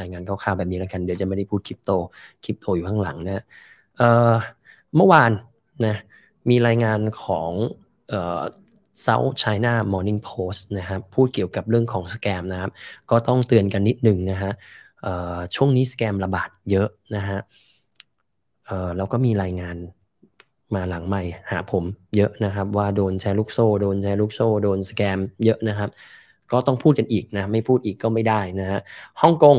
รายงานคร่าวๆแบบนี้แล้วกัน เดี๋ยวจะไม่ได้พูดคริปโตคริปโตอยู่ข้างหลังนะเเมื่อวานนะมีรายงานของเอ่อ South China Morning Post นะครับพูดเกี่ยวกับเรื่องของสแกมนะครับก็ต้องเตือนกันนิดหนึ่งนะฮะช่วงนี้สแกมระบาดเยอะนะฮะแล้วก็มีรายงานมาหลังใหม่หาผมเยอะนะครับ ว่าโดนแชร์ลูกโซ่ โดนแชร์ลูกโซ่ โดนสแกมเยอะนะครับ ก็ต้องพูดกันอีกนะ ไม่พูดอีกก็ไม่ได้นะฮะฮ่องกง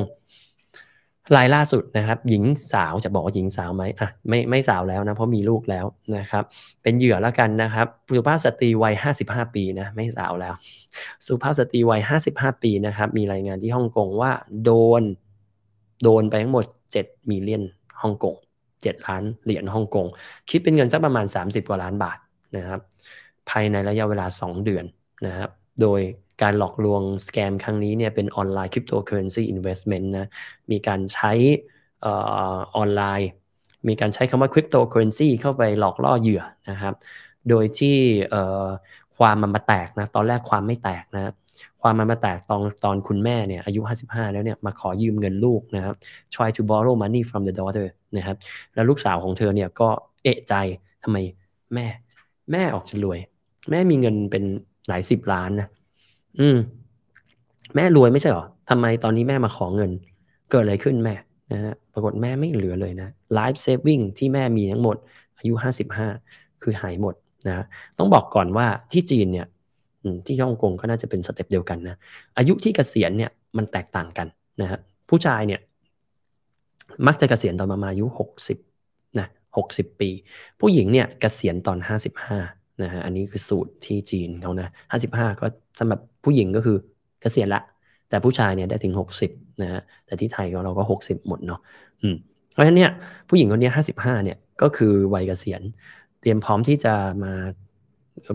รายล่าสุดนะครับ หญิงสาวจะบอกว่าหญิงสาวไหมอะไม่ไม่สาวแล้วนะ เพราะมีลูกแล้วนะครับ เป็นเหยื่อแล้วกันนะครับสุภาพสตรีวัย 55 ปีนะไม่สาวแล้ว สุภาพสตรีวัย 55 ปีนะครับ มีรายงานที่ฮ่องกงว่าโดน โดนไปทั้งหมด 7 มิลเลียนฮ่องกง 7 ล้านเหรียญฮ่องกง คิดเป็นเงินสักประมาณ 30 กว่าล้านบาทนะครับ ภายในระยะเวลา 2 เดือนนะครับ โดย การหลอกลวง scam ครั้งนี้เนี่ยเป็น online cryptocurrency investment นะมีการใช้ออนไลน์ มีการใช้คำว่าคริปโตเคอเรนซีเข้าไปหลอกล่อเหยื่อนะครับ โดยที่ความมันมาแตกนะตอนแรกความไม่แตกนะความมันมาแตกตอนตอนคุณแม่เนี่ยอายุ 55 แล้วเนี่ยมาขอยืมเงินลูกนะครับ try to borrow money from the daughter นะครับแล้วลูกสาวของเธอเนี่ยก็เอะใจทำไมแม่ แม่ออกจะรวย แม่มีเงินเป็นหลายสิบล้านนะ อืม แม่รวยไม่ใช่หรอทำไมตอนนี้แม่มาขอเงิน เกิดอะไรขึ้นแม่นะฮะปรากฏแม่ไม่เหลือเลยนะ life saving ที่แม่มีทั้งหมด อายุห้าสิบห้าคือหายหมดนะต้องบอกก่อนว่าที่จีนเนี่ยที่ฮ่องกงก็น่าจะเป็นสเต็ปเดียวกันนะอายุที่เกษียณเนี่ยมันแตกต่างกันนะฮะผู้ชายเนี่ยมักจะเกษียณตอนประมาณอายุหกสิบนะหกสิบปี ผู้หญิงเนี่ยเกษียณตอนห้าสิบห้านะฮะอันนี้คือสูตรที่จีนเขานะห้าสิบห้าก็สำหรับ ผู้หญิงก็คือเกษียณละ แต่ผู้ชายเนี่ยได้ถึงหกสิบนะฮะแต่ที่ไทยเราก็หกสิบหมดเนาะอืมเพราะฉะนั้นเนี่ยผู้หญิงคนนี้ห้าสิบห้าเนี่ยก็คือวัยเกษียณ เตรียมพร้อมที่จะมา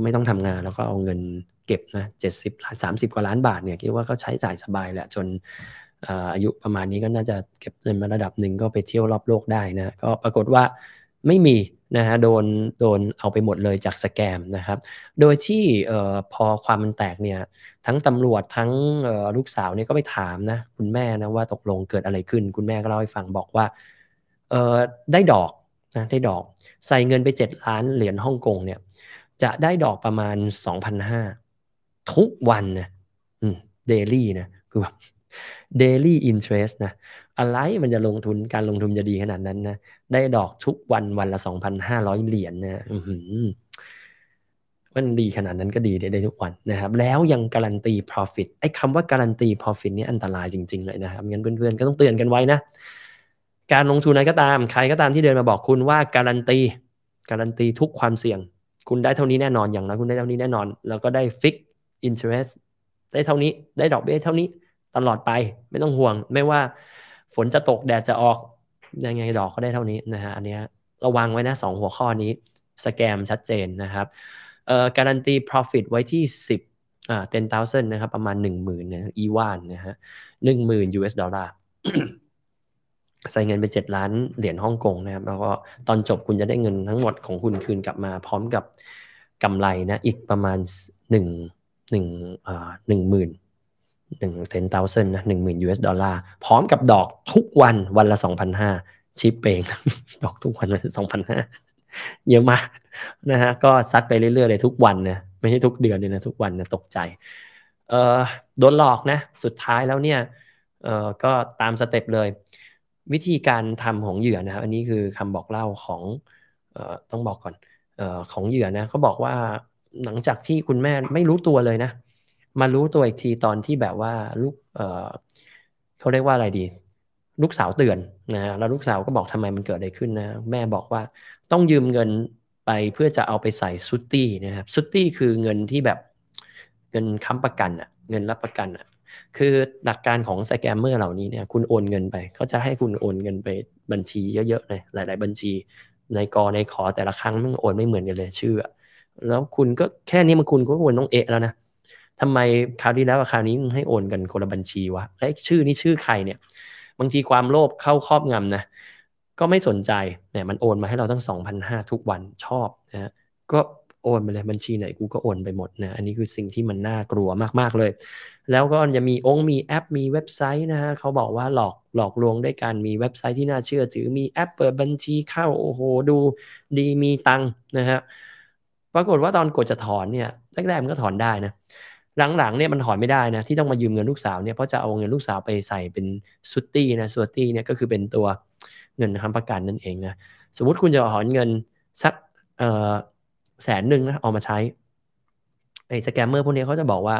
ไม่ต้องทำงานแล้วก็เอาเงินเก็บนะเจ็ดสิบล้านสามสิบกว่าล้านบาทเนี่ยคิดว่าก็ใช้จ่ายสบายแหละจนอายุประมาณนี้ก็น่าจะเก็บเงินมาระดับหนึ่งก็ไปเที่ยวรอบโลกได้นะก็ปรากฏว่าไม่มี นะฮะโดนโดนเอาไปหมดเลยจากสแกมนะครับ โดยที่ออพอความมันแตกเนี่ยทั้งตำรวจทั้งลูกสาวเนี่ยก็ไปถามนะคุณแม่นะว่าตกลงเกิดอะไรขึ้น คุณแม่ก็เล่าให้ฟังบอกว่าได้ดอกนะได้ดอก ใส่เงินไป 7 ล้านเหรียญฮ่องกงเนี่ยจะได้ดอกประมาณ 2,500 ทุกวันนะเดลี่นะคือแบบ daily interest นะ อะไรมันจะลงทุนการลงทุนจะดีขนาดนั้นนะ ได้ดอกทุกวันวันละ2,500เหรียญนะมันดีขนาดนั้นก็ดีได้ทุกวันนะครับ แล้วยังการันตี profit ไอ้คำว่าการันตี profit นี่อันตรายจริง ๆ เลยนะครับงั้นเพื่อนๆก็ต้องเตือนกันไว้นะ การลงทุนอะไรก็ตาม ใครก็ตามที่เดินมาบอกคุณว่าการันตี การันตีทุกความเสี่ยง คุณได้เท่านี้แน่นอนอย่างน้อยคุณได้เท่านี้แน่นอน แล้วก็ได้ fix interest ได้เท่านี้ได้ดอกเบี้ยเท่านี้ตลอดไปไม่ต้องห่วง ไม่ว่า ฝนจะตกแดดจะออกยังไงดอกก็ได้เท่านี้นะฮะอันนี้ระวังไว้นะสองหัวข้อนี้สแกมชัดเจนนะครับเอ่อการันตี profit ไว้ที่ 10อ่า10,000นะครับประมาณ 10,000นะอีวานนะฮะ10,000 US ดอลลาร์ใส่เงินไป 7 ล้านเหรียญฮ่องกงนะครับ แล้วก็ตอนจบคุณจะได้เงินทั้งหมดของคุณคืนกลับมาพร้อมกับกำไรนะ อีกประมาณ 1 1อ่า10,000 หนึ่งเซนเตาเซนนะหนึ่งหมื่นยูเอสดอลลาร์พร้อมกับดอกทุกวันวันละสองพันห้าชิปเองดอกทุกวันวันสองพันห้าเยอะมากนะฮะก็ซัดไปเรื่อยๆเลยทุกวันนะไม่ใช่ทุกเดือนเลยนะทุกวันนะตกใจเออโดนหลอกนะ สุดท้ายแล้วเนี่ยเออก็ตามสเต็ปเลย วิธีการทำของเหยื่อนะครับอันนี้คือคำบอกเล่าของเออต้องบอกก่อนเออของเหยื่อนะเขาบอกว่าหลังจากที่คุณแม่ไม่รู้ตัวเลยนะ มารู้ตัวอีกทีตอนที่แบบว่าลูกเออเขาเรียกว่าอะไรดี ลูกสาวเตือนนะแล้วลูกสาวก็บอกทำไมมันเกิดอะไรขึ้นนะแม่บอกว่าต้องยืมเงินไปเพื่อจะเอาไปใส่ซุตตี้นะครับซุตตี้คือเงินที่แบบเงินค้ำประกันอะเงินรับประกันอะคือหลักการของสแกมเมอร์เหล่านี้เนี่ยคุณโอนเงินไปเขาจะให้คุณโอนเงินไปบัญชีเยอะๆเลยหลาย ๆ บัญชีในกอในขอแต่ละครั้งมันโอนไม่เหมือนกันเลยชื่อแล้วคุณก็แค่นี้มันคุณก็ควรต้องเอะแล้วนะ ทำไมคราวที่แล้วคราวนี้มึงให้โอนกันคนละบัญชีวะและชื่อนี้ชื่อใครเนี่ย บางทีความโลภเข้าครอบงำนะก็ไม่สนใจเนี่ยมันโอนมาให้เราตั้งสองพันห้าทุกวันชอบนะก็โอนไปเลยบัญชีไหนกูก็โอนไปหมดนะอันนี้คือสิ่งที่มันน่ากลัวมากๆเลย แล้วก็จะมีองค์มีแอปมีเว็บไซต์นะฮะเขาบอกว่าหลอกหลอกลวงด้วยการมีเว็บไซต์ที่น่าเชื่อถือมีแอปเปิดบัญชีเข้าโอ้โหดูดีมีตังค์นะฮะปรากฏว่าตอนกดจะถอนเนี่ยแรกๆมันก็ถอนได้นะ หลังๆเนี่ยมันถอนไม่ได้นะที่ต้องมายืมเงินลูกสาวเนี่ยเพราะจะเอาเงินลูกสาวไปใส่เป็น surety นะ surety เนี่ยก็คือเป็นตัวเงินค้ำประกันนั่นเองนะสมมติคุณจะถอนเงินสักเออแสนหนึ่งนะเอามาใช้ไอ้สแกมเมอร์พวกนี้เขาจะบอกว่า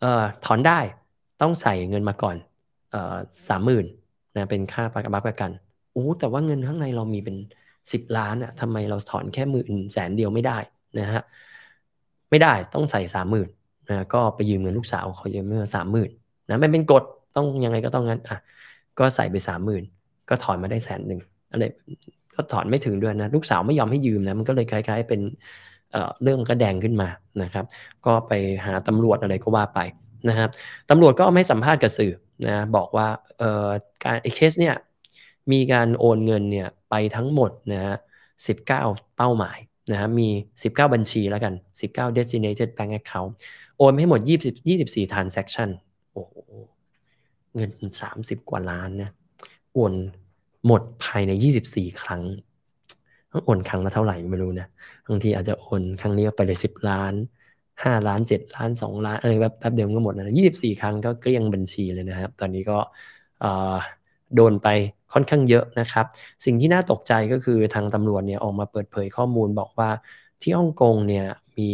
เออถอนได้ต้องใส่เงินมาก่อนเออสามหมื่นนะเป็นค่าประกันประกันโอ้แต่ว่าเงินข้างในเรามีเป็นสิบล้านอะทำไมเราถอนแค่หมื่นแสนเดียวไม่ได้นะฮะไม่ได้ต้องใส่สามหมื่น นะก็ไปยืมเงินลูกสาวเขาเยืมเมื่อสามหมื่นนะไม่เป็นกฎต้องยังไงก็ต้องงั้นอะก็ใส่ไปสามหมื่นก็ถอนมาได้แสนหนึ่งอะไรก็ถอนไม่ถึงเดือนนะลูกสาวไม่ยอมให้ยืมนะมันก็เลยคล้าย ๆ เป็นเเรื่องก็แดงขึ้นมานะครับ ก็ไปหาตำรวจอะไรก็ว่าไปนะครับตำรวจก็ไม่สัมภาษณ์กับสื่อนะบอกว่าเอ่อการไอ้เคสเนี่ยมีการโอนเงินเนี่ยไปทั้งหมดนะฮะ19เป้าหมาย นะฮะมี 19 บัญชีแล้วกัน 19 designated bank account โอนให้หมด 20 24 transaction โอ้โห เงิน 30 กว่าล้านนะโอนหมดภายใน 24 ครั้งต้องโอนครั้งละเท่าไหร่ไม่รู้นะบางทีอาจจะโอนครั้งนี้ไปเลย 10 ล้าน 5 ล้าน 7 ล้าน 2 ล้านอะไรแบบแป๊บเดียวก็หมดนะ24 ครั้งก็เกลี้ยงบัญชีเลยนะครับ ตอนนี้ก็ โดนไปค่อนข้างเยอะนะครับ สิ่งที่น่าตกใจก็คือทางตำรวจเนี่ยออกมาเปิดเผยข้อมูลบอกว่าที่ฮ่องกงเนี่ยมี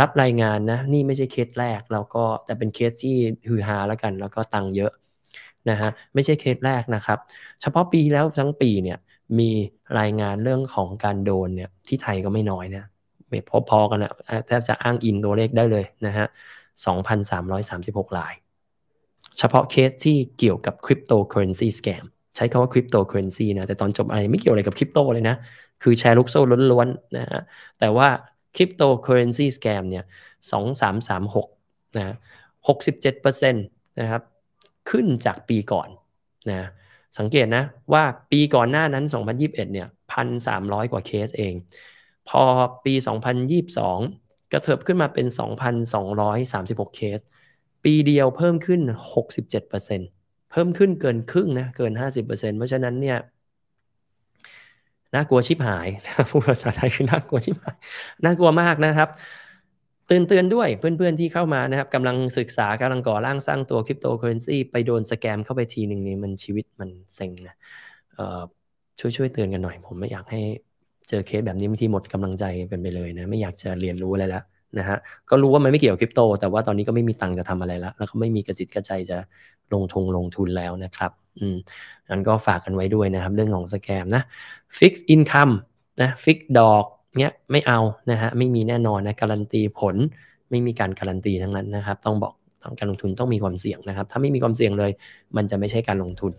รับรายงานนะนี่ไม่ใช่เคสแรก แล้วก็แต่เป็นเคสที่ฮือฮาแล้วกัน แล้วก็ตังเยอะนะฮะไม่ใช่เคสแรกนะครับ เฉพาะปีแล้วทั้งปีเนี่ยมีรายงานเรื่องของการโดนเนี่ยที่ไทยก็ไม่น้อยนะพอๆกันนะแทบจะอ้างอิงตัวเลขได้เลยนะฮะ2,336ราย เฉพาะเคสที่เกี่ยวกับ cryptocurrency scam ใช้คำว่าคริปโตเคอเรนซีนะแต่ตอนจบอะไรไม่เกี่ยวอะไรกับคริปโตเลยนะ คือแชร์ลูกโซ่ล้วนๆนะฮะแต่ว่า cryptocurrency scam เนี่ยสองสามสามหกนะหกสิบเจ็ดเปอร์เซ็นต์นะครับขึ้นจากปีก่อนนะสังเกตนะว่าปีก่อนหน้านั้น 2021เนี่ยพันสามร้อยกว่าเคสเอง พอปี 2022 กระเถิบขึ้นมาเป็น 2,236 เคส ปีเดียวเพิ่มขึ้น 67%เพิ่มขึ้นเกินครึ่งนะ เกิน 50%เพราะฉะนั้นเนี่ยน่ากลัวชิบหายพูดภาษาไทยคือน่ากลัวชิบหาย น่ากลัวมากนะครับ เตือนเตือนด้วยเพื่อนๆที่เข้ามานะครับกำลังศึกษากำลังก่อร่างสร้างตัวคริปโตเคอเรนซีไปโดน scam เข้าไปทีหนึ่งนี่มันชีวิตมันเซ็งนะช่วยช่วยเตือนกันหน่อย ผมไม่อยากให้เจอเคสแบบนี้บางทีหมดกำลังใจกันไปเลยนะ ไม่อยากจะเรียนรู้อะไรแล้ว นะฮะก็รู้ว่ามันไม่เกี่ยวกับคริปโต แต่ว่าตอนนี้ก็ไม่มีตังค์จะทำอะไรแล้วแล้วก็ไม่มีกระจิตกระใจจะลงทุนลงทุนแล้วนะครับอืมงั้นก็ฝากกันไว้ด้วยนะครับ เรื่องของ scam นะ fixed income นะ fix ดอกเนี้ยไม่เอานะฮะไม่มีแน่นอนนะการันตีผลไม่มีการการันตีทั้งนั้นนะครับ ต้องบอกการลงทุนต้องมีความเสี่ยงนะครับ ถ้าไม่มีความเสี่ยงเลย มันจะไม่ใช่การลงทุน